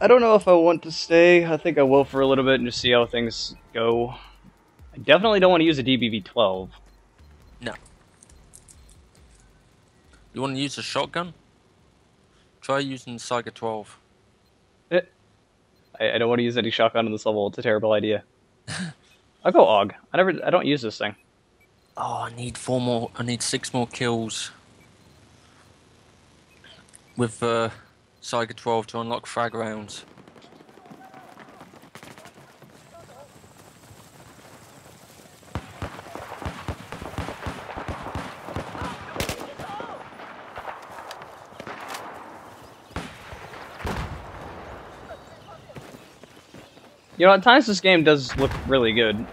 I don't know if I want to stay. I think I will for a little bit and just see how things go. I definitely don't want to use a DBV-12. No. You want to use a shotgun? Try using Saiga 12. I, I don't want to use any shotgun on this level. It's a terrible idea. I'll go AUG. I never. I don't use this thing. Oh, I need four more. I need six more kills. With uh, Saiga 12 to unlock frag rounds. You know, at times this game does look really good.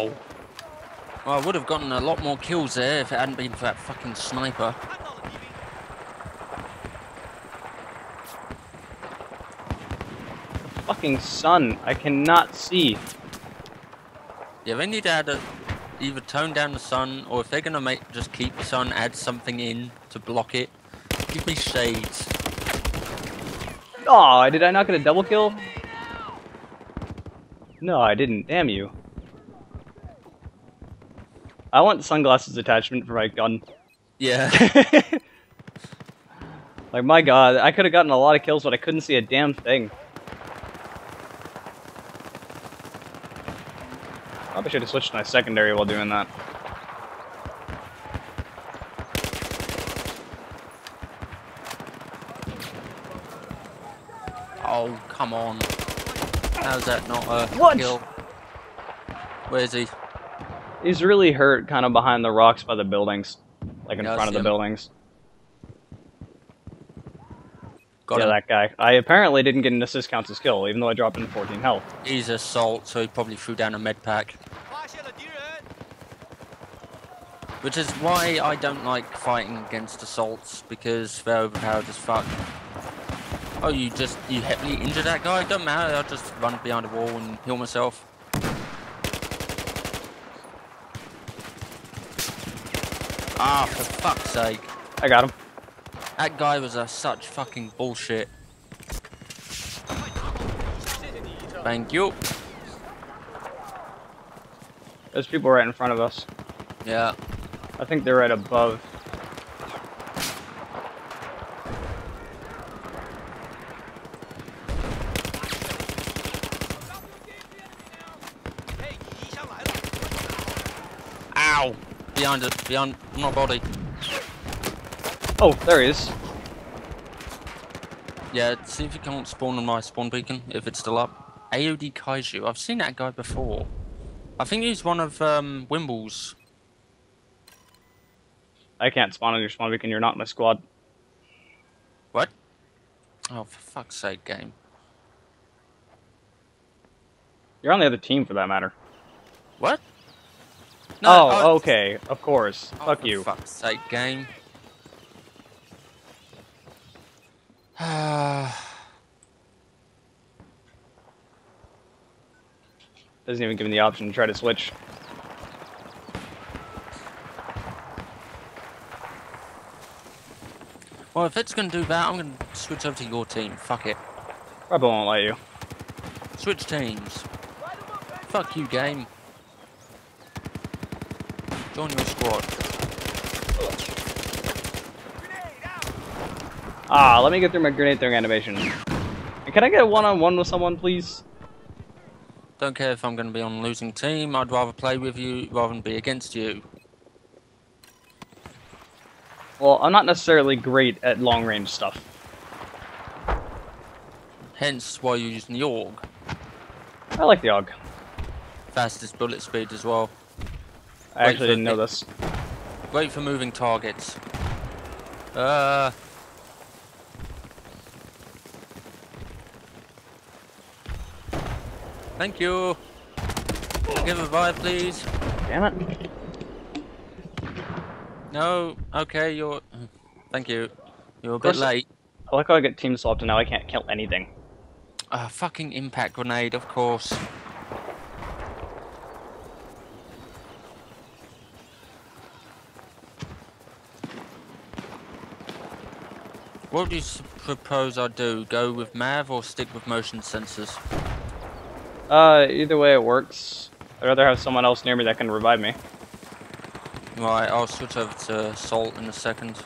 Ow! Well, I would have gotten a lot more kills there if it hadn't been for that fucking sniper. Fucking sun. I cannot see. Yeah, they need to add a, either tone down the sun, or if they're gonna make just keep the sun, add something in to block it. Give me shades. Oh, did I not get a double kill? No, I didn't. Damn you. I want sunglasses attachment for my gun. Yeah. like, my god, I could have gotten a lot of kills, but I couldn't see a damn thing. Probably should have switched to my secondary while doing that. oh, come on. How's that not a What? kill? Where is he? He's really hurt, kind of behind the rocks by the buildings, like in yeah, front of the him. buildings. Got yeah, him. that guy. I apparently didn't get an assist count as skill, even though I dropped into 14 health. He's a salt, so he probably threw down a med pack. Which is why I don't like fighting against assaults, because they're overpowered as fuck. Oh, you just, you heavily injured that guy? Don't matter, I'll just run behind a wall and heal myself. Ah, for fuck's sake. I got him. That guy was a such fucking bullshit. Thank you. There's people right in front of us. Yeah. I think they're right above. Ow! Behind it, behind my body. Oh, there he is. Yeah, see if you can't spawn on my spawn beacon, if it's still up. AOD Kaiju, I've seen that guy before. I think he's one of um, Wimble's. I can't spawn on your spawn beacon. You're not in my squad. What? Oh, for fuck's sake, game. You're on the other team for that matter. What? Oh, okay. Of course. oh, Fuck for you. fuck's sake, game. Doesn't even give me the option to try to switch. well, if it's gonna do that, I'm gonna switch over to your team. Fuck it. Probably won't let you. Switch teams. Fuck you, game. Join your squad. Ah, let me get through my grenade throwing animation. Can I get a one-on-one with someone, please? Don't care if I'm going to be on a losing team. I'd rather play with you rather than be against you. Well, I'm not necessarily great at long-range stuff. Hence why you're using the AUG. I like the AUG. Fastest bullet speed as well. I actually didn't know this. Great for moving targets. Uh. Thank you. Can I give a revive, please? Damn it. No. Okay, you're. Thank you. You're a bit late. I like how I get team swapped and now I can't kill anything. Ah, fucking impact grenade, of course. What do you propose I do? Go with Mav or stick with motion sensors? Uh, either way it works. I'd rather have someone else near me that can revive me. Right, I'll switch over to Salt in a second.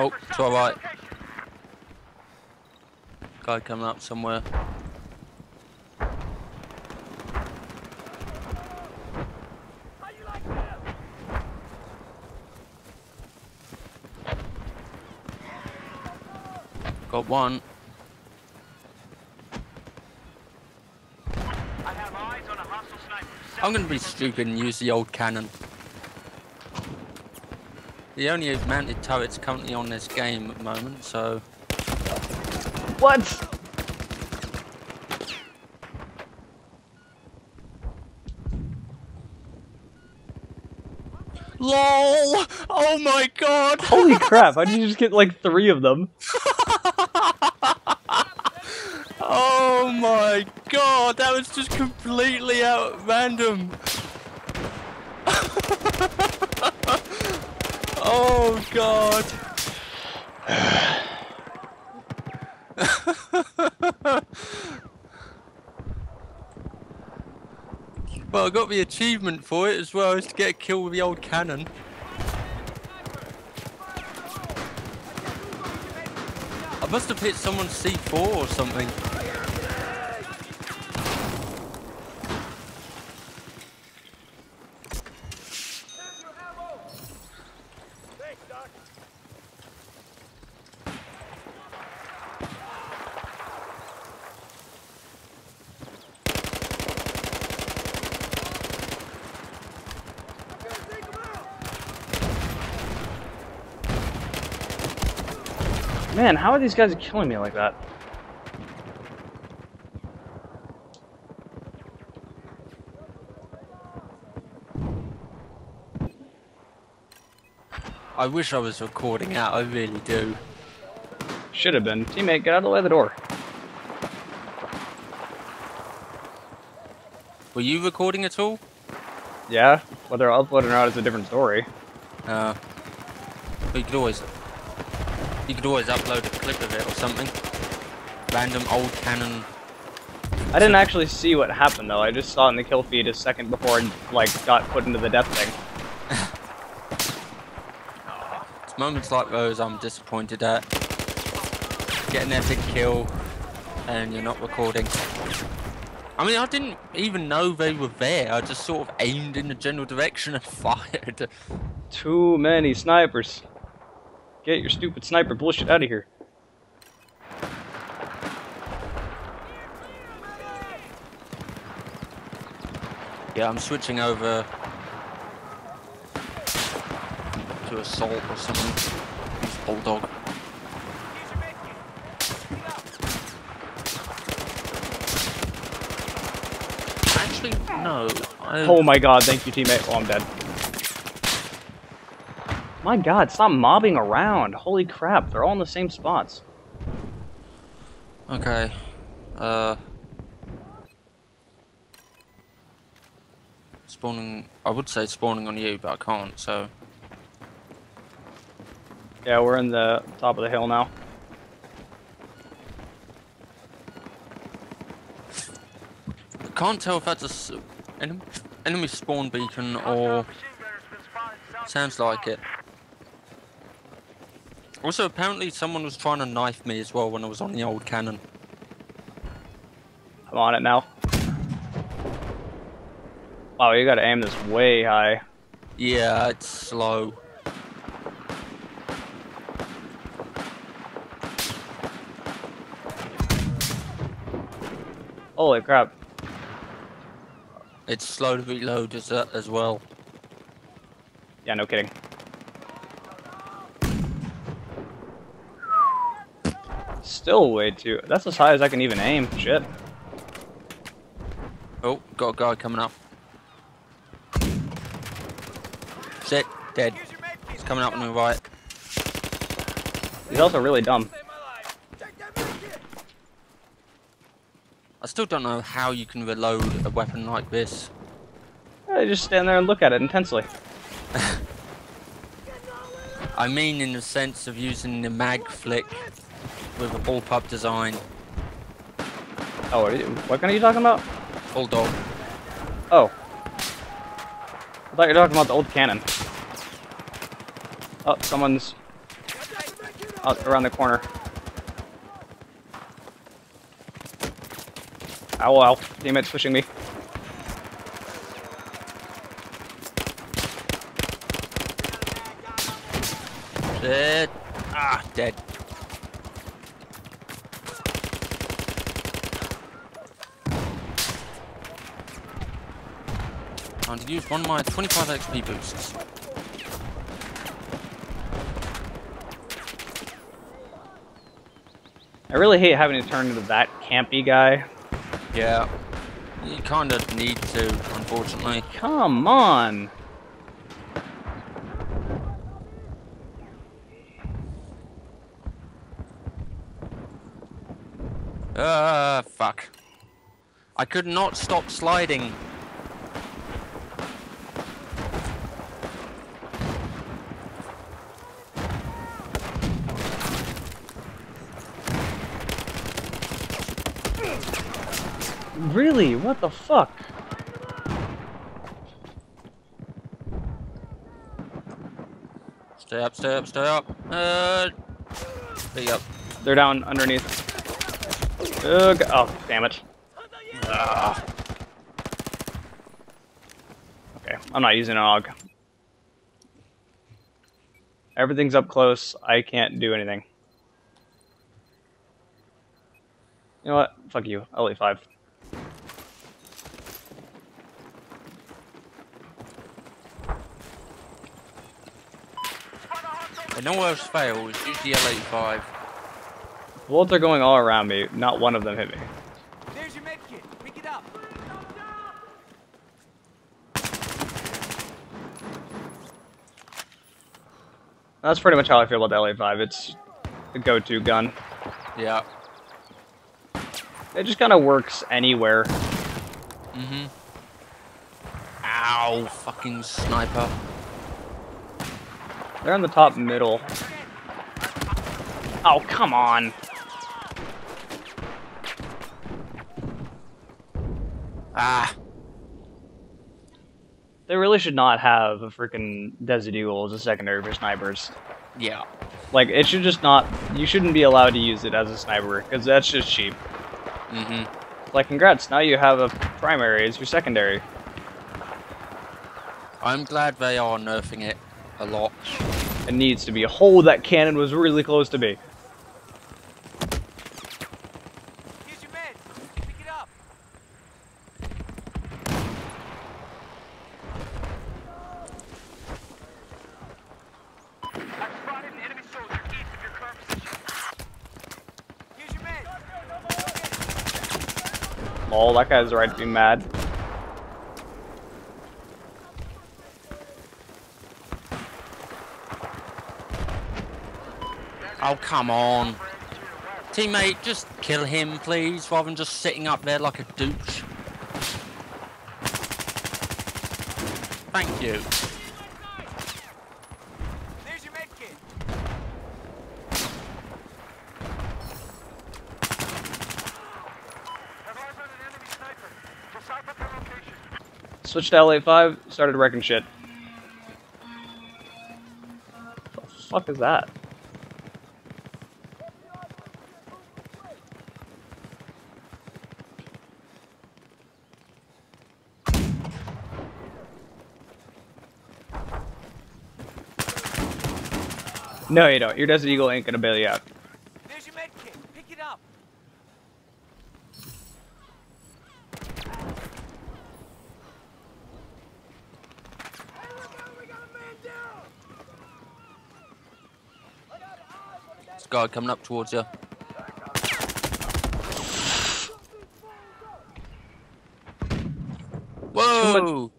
Oh, to our right. Guy coming up somewhere. Got one. I'm gonna be stupid and use the old cannon. The only mounted turret's currently on this game at the moment, so What? LOL! Oh my god! Holy crap, how did you just get like three of them? Oh my god, that was just completely out random. oh god. Well, I got the achievement for it as well, is to get a kill with the old cannon. I must have hit someone's C4 or something. Man, how are these guys killing me like that? I wish I was recording out, I really do. Should have been. Teammate, get out of the way of the door. Were you recording at all? Yeah, whether I upload or not is a different story. Uh, but you could always, you could always upload a clip of it or something. Random old cannon. I didn't actually see what happened though. I just saw it in the kill feed a second before I like got put into the death thing. It's moments like those I'm disappointed at. Getting an epic kill, and you're not recording. I mean, I didn't even know they were there. I just sort of aimed in the general direction and fired. Too many snipers. Get your stupid sniper bullshit out of here. Yeah, I'm switching over to assault or something. Use bulldog. Actually, no. I, Oh my god, thank you teammate. Oh, I'm dead. My god, stop mobbing around. Holy crap, they're all in the same spots. Okay. Uh. Spawning. I would say spawning on you, but I can't, so. Yeah, we're in the top of the hill now. I can't tell if that's a s- enemy, enemy spawn beacon or. Sounds like it. Also, apparently someone was trying to knife me as well when I was on the old cannon. I'm on it now. Wow, you gotta aim this way high. Yeah, it's slow. Holy crap. It's slow to reload as, uh, as well. Yeah, no kidding. Still way too. That's as high as I can even aim. Shit. Oh, got a guy coming up. Shit, dead. He's coming up on the right. He's also really dumb. I still don't know how you can reload a weapon like this. Yeah, just stand there and look at it intensely. I mean in the sense of using the mag flick with a bullpup design. Oh, what, are you, what gun are you talking about? Bulldog. Oh. I thought you were talking about the old cannon. Oh, someone's out around the corner. Ow, ow. Teammate's pushing me. Dead. Ah, dead. Time to use one of my 25 XP boosts. I really hate having to turn into that campy guy. Yeah. You kind of need to, unfortunately. Come on. Uh, fuck. I could not stop sliding. Really? What the fuck? Stay up, stay up, stay up. Uh, stay up. They're down underneath. Ugh. Oh, damn it. Ah. Okay, I'm not using an AUG. Everything's up close. I can't do anything. You know what? Fuck you. L85. When no else fails, use the L85. Bullets are going all around me. Not one of them hit me. There's your med kit. Pick it up. That's pretty much how I feel about the L85. It's the go-to gun. Yeah. It just kind of works anywhere. Mm-hmm. Ow, fucking sniper. They're in the top middle. Oh, come on. Ah. They really should not have a freaking Desert Eagle as a secondary for snipers. Yeah. Like, it should just not... You shouldn't be allowed to use it as a sniper, because that's just cheap. Mm-hmm. Like, congrats, now you have a primary as your secondary. I'm glad they are nerfing it a lot. It needs to be. Oh, that cannon was really close to me. Here's your med. Pick it up. I've spotted an enemy soldier east of your current position. Here's your med. Lol, that guy's right to be mad. Oh, come on. Teammate, just kill him, please, rather than just sitting up there like a douche. Thank you. Switched to L85, started wrecking shit. What The fuck is that? No, you don't. Your Desert Eagle ain't gonna bail you out. There's your med kit. Pick it up. This guy coming up towards you. Whoa!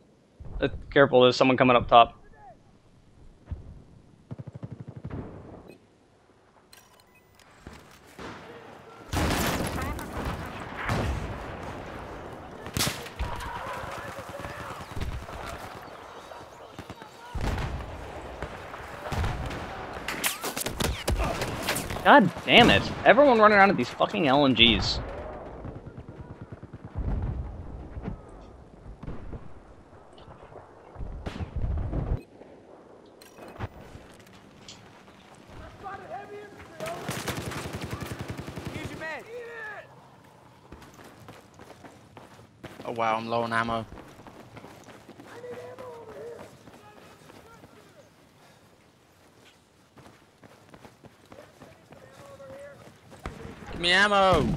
Uh, careful, there's someone coming up top. God damn it. Everyone running around with these fucking med. Oh wow, I'm low on ammo. Me ammo! Use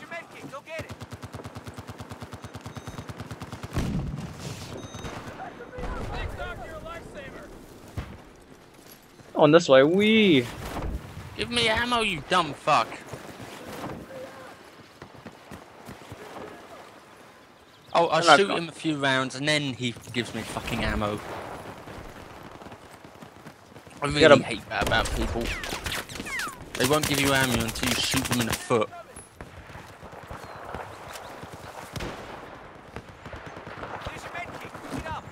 your med kit. Go get it. Going this way. Wee. Give me ammo, you dumb fuck! Oh, I shoot him a few rounds and then he gives me fucking ammo. I really hate that about people. They won't give you ammo until you shoot them in the foot. Use your med kit. Pick it up.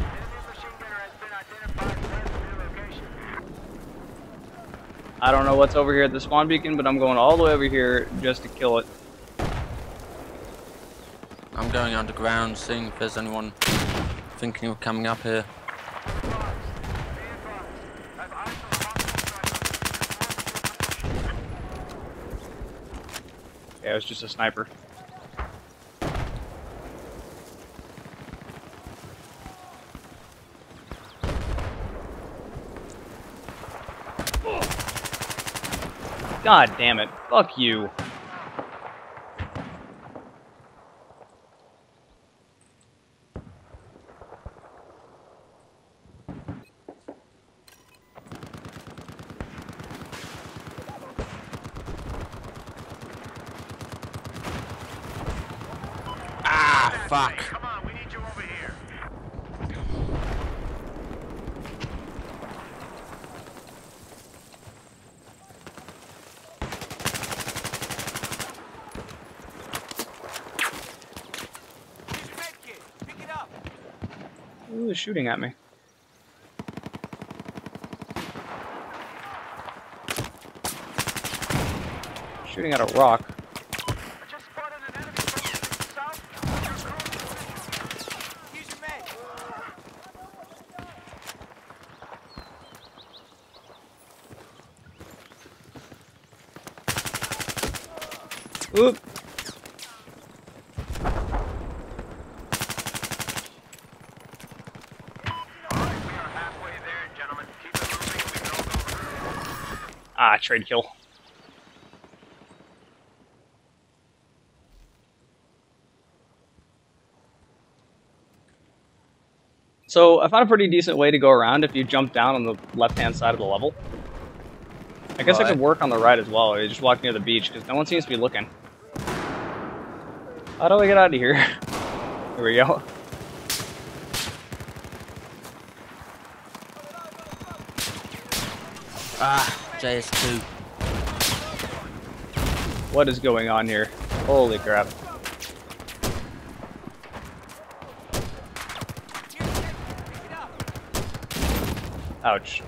Enemy machine gunner has been identified. Plan for your location. I don't know what's over here at the spawn beacon, but I'm going all the way over here just to kill it. I'm going underground, seeing if there's anyone thinking of coming up here. Have eyes on the hostile Yeah, it was just a sniper. God damn it. Fuck you. Ah, fuck. Come on, we need you over here. Use your med kit. Pick it up. Who is shooting at me? Shooting at a rock. I just spotted an enemy from south. Your current position. Use your med. Oop. All right, we are halfway there, gentlemen. Keep it moving. We can all go through. Ah, trade kill. So I found a pretty decent way to go around if you jump down on the left-hand side of the level. I guess I could work on the right as well. You just walk near the beach because no one seems to be looking. How do I get out of here? Here we go. Ah, JS2. What is going on here? Holy crap. Ouch.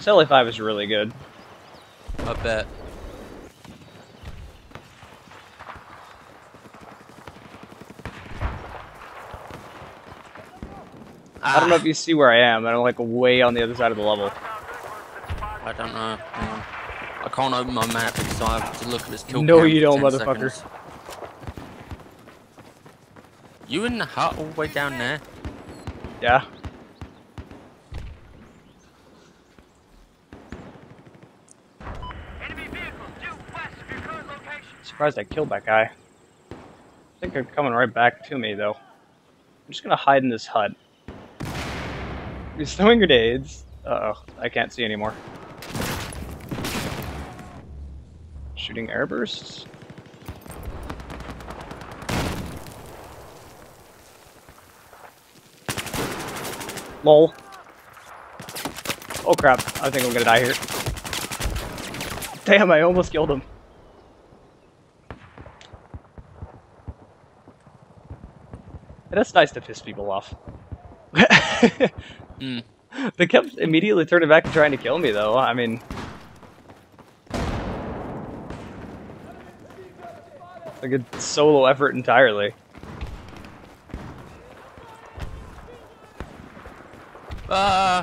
This L85 is really good. I bet. I don't know if you see where I am, I'm like way on the other side of the level. I don't know. I can't open my map because I have to look at this kill No, you don't, motherfucker. seconds. You in the hut all the way down there? Yeah. Enemy vehicles due west of your current location. Surprised I killed that guy. I think they're coming right back to me, though. I'm just gonna hide in this hut. He's throwing grenades. Uh oh, I can't see anymore. Shooting air bursts? Lol. Oh crap, I think I'm gonna die here. Damn, I almost killed him. Is nice to piss people off. Mm. They kept immediately turning back and trying to kill me, though. I mean, like a solo effort entirely. Uh,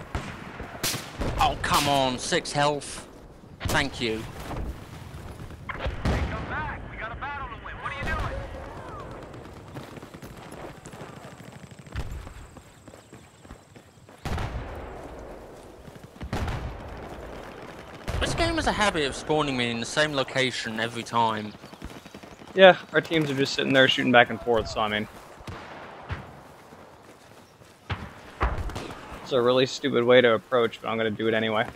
oh, come on. Six health. Thank you. Hey, come back. We got a battle to win. What are you doing? This game has a habit of spawning me in the same location every time. Yeah, our teams are just sitting there shooting back and forth, so I mean. It's a really stupid way to approach, but I'm gonna do it anyway.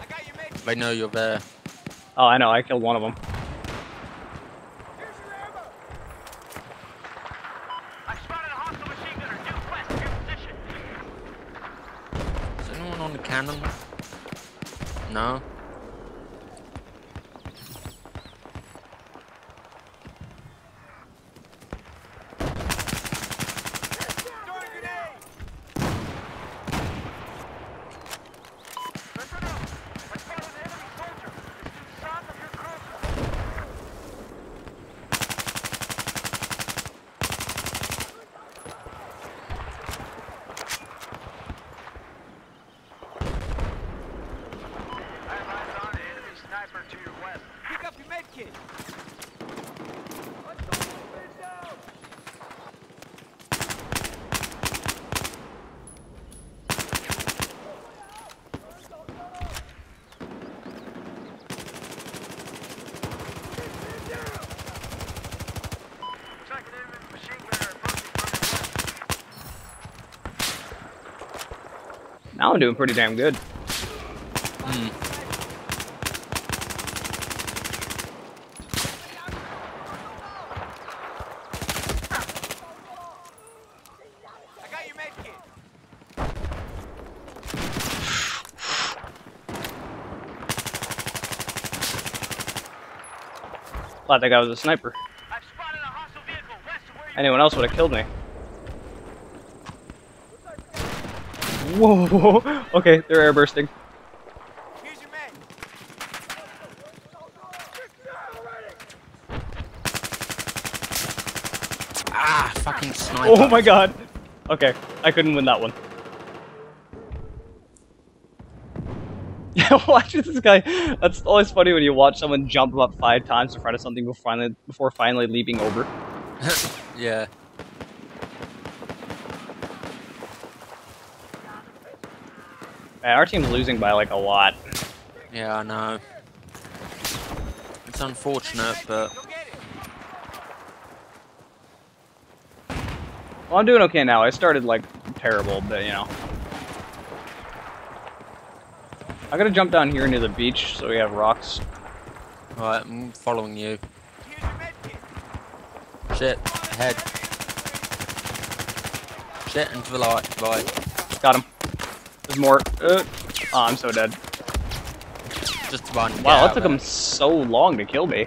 I got your mate. They know you're there. Oh, I know, I killed one of them. Here's your ammo. I spotted a hostile machine gunner due west of your position. Is anyone on the cannon? No? Throwing grenade. Listen up. I spotted an enemy soldier. It's due south of your cruiser. I have eyes on an enemy sniper to your west. Pick up your med kit. Looks like an enemy machine gunner approaching from your west. Now I'm doing pretty damn good. I got your med kit. Glad that guy was a sniper. I've spotted a hostile vehicle west of where you Anyone else would have killed me. Whoa! Okay, they're air bursting. Here's your med. Ah, fucking sniper. Oh my god! Okay, I couldn't win that one. Yeah, watch this guy. That's always funny when you watch someone jump about five times in front of something before finally, before finally leaping over. yeah. Man, our team's losing by like a lot. Yeah, I know. It's unfortunate, but Go get it. Well, I'm doing okay now. I started like terrible, but you know. I gotta jump down here near the beach so we have rocks. right, I'm following you. Here's your med kit. Shit, head. Shit, into the light. Right, Got him. There's more. Uh, oh, I'm so dead. just run. Wow, that took him so long to kill me.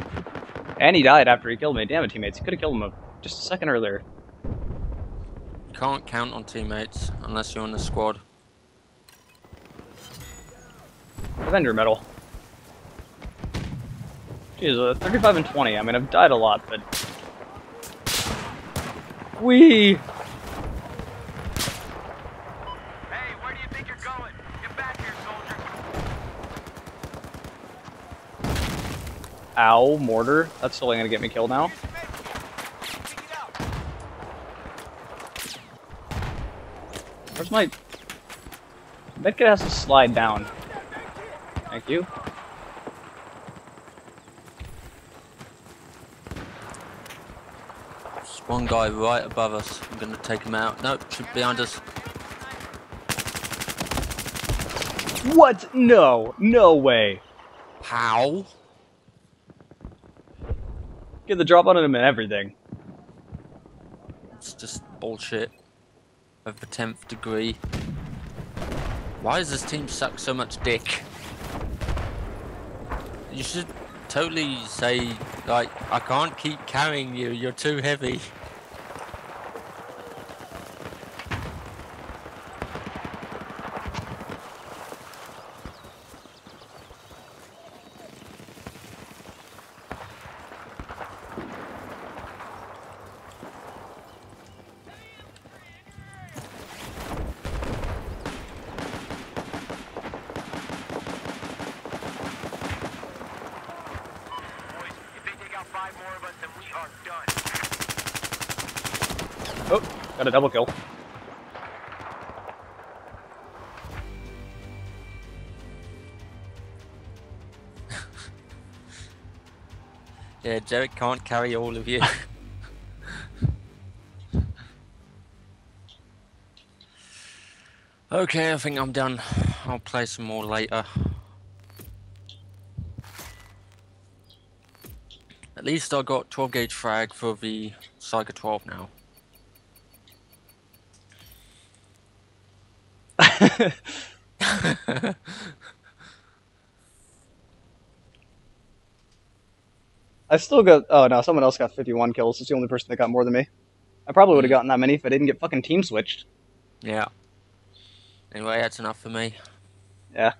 And he died after he killed me. Damn it, teammates. You could have killed him just a second earlier. You can't count on teammates unless you're in the squad. Avenger medal. Jeez, uh, 35 and 20. I mean, I've died a lot, but. Wee! Hey, where do you think you're going? Get back here, soldier. Ow, mortar. That's totally gonna get me killed now. Here's your med kit. Pick it up. Where's my... Medkit has to slide down. Thank you. There's one guy right above us. I'm gonna take him out. Nope, should be behind us. What? No, no way. How? Get the drop on him and everything. It's just bullshit. Of the 10th degree. Why does this team suck so much dick? You should totally say, like, I can't keep carrying you, you're too heavy. Boys, if they take out five more of us, then we are done. Oh, got a double kill. Yeah, Jarek can't carry all of you. okay, I think I'm done. I'll play some more later. At least I got 12 gauge frag for the Saiga 12 now. I still got. Oh no, someone else got 51 kills. It's the only person that got more than me. I probably would have mm. gotten that many if I didn't get fucking team switched. Yeah. Anyway, that's enough for me. Yeah.